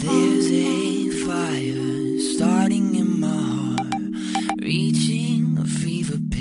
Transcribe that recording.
There's a fire starting in my heart, reaching a fever pitch.